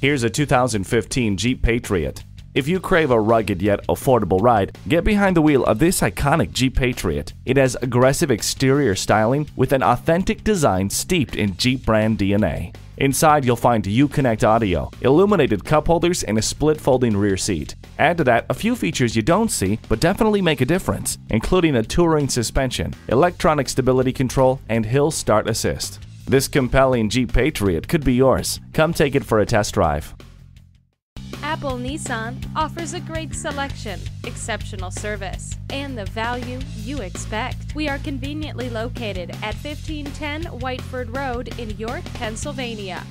Here's a 2015 Jeep Patriot. If you crave a rugged yet affordable ride, get behind the wheel of this iconic Jeep Patriot. It has aggressive exterior styling with an authentic design steeped in Jeep brand DNA. Inside, you'll find Uconnect audio, illuminated cup holders, and a split folding rear seat. Add to that a few features you don't see but definitely make a difference, including a touring suspension, electronic stability control, and hill start assist. This compelling Jeep Patriot could be yours. Come take it for a test drive. Apple Nissan offers a great selection, exceptional service, and the value you expect. We are conveniently located at 1510 Whiteford Road in York, Pennsylvania.